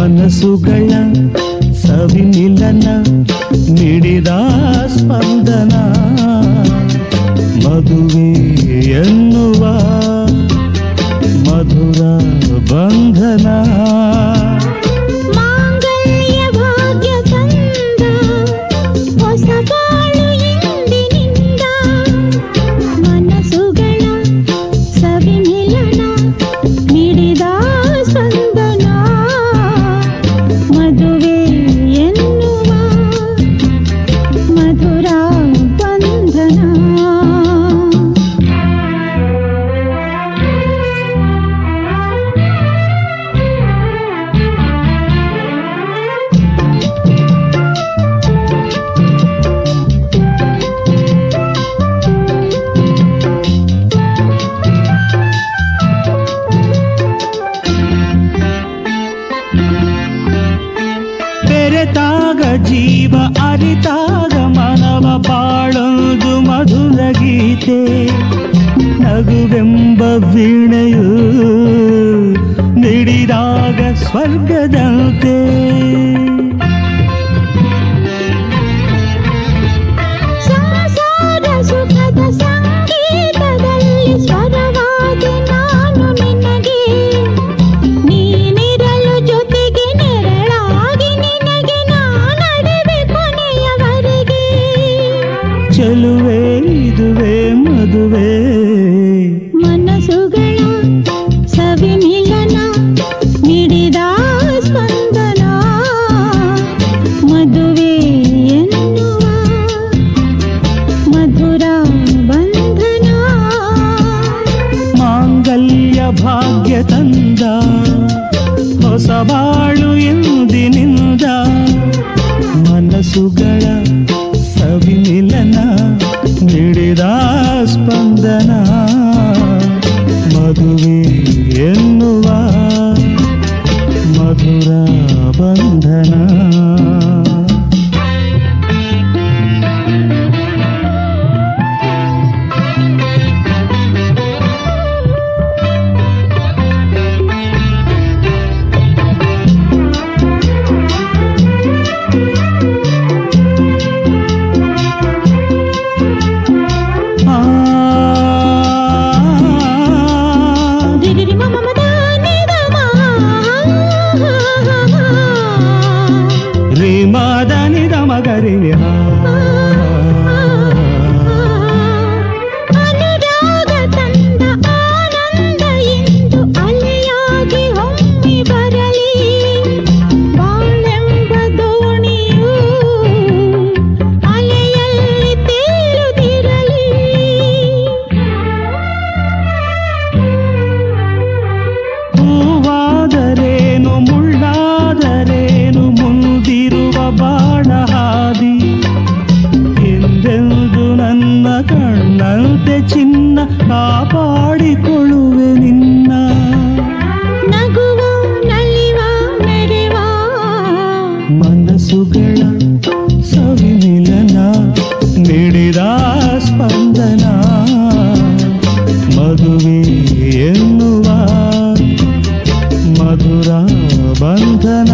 ಮನಸ್ಸುಗಳ ಸವಿಮಿಲನ ನೀಡಿದ ಸ್ಪಂದನ. ಮದುವೆ ಎನ್ನುವ ಮಧುರ ಬಂಧನ. ಮದುವೆ ಜೀವ ಅರಿತಾಗ ಮನವ ಬಾಳೊಂದು ಮಧುರ ಗೀತೆ. ನಗುವೆಂಬ ವೀಣೆಯು ಮಿಡಿದಾಗ ಸ್ವರ್ಗದಂತೆ. ಭಾಗ್ಯ ತಂದ ಹೊಸ ಬಾಳು ಎಂದಿನಿಂದ ಮನಸ್ಸುಗಳ ಸವಿಮಿಲನ ನೀಡಿದ ಸ್ಪಂದನ. ಮದುವೆ ಎನ್ನುವ ಮಧುರ ಬಂಧನ. దని దమగరి విహార ಕಣ್ಣಂತೆ ಚಿನ್ನ ಕಾಪಾಡಿಕೊಳ್ಳುವೆ ನಿನ್ನ ನಗುವ ನಲಿವ ಮೆರೆವ ಮನಸ್ಸುಗಳ ಸವಿಮಿಲನ ನೀಡಿದ ಸ್ಪಂದನ ಮದುವೆ ಎನ್ನುವ ಮಧುರ ಬಂಧನ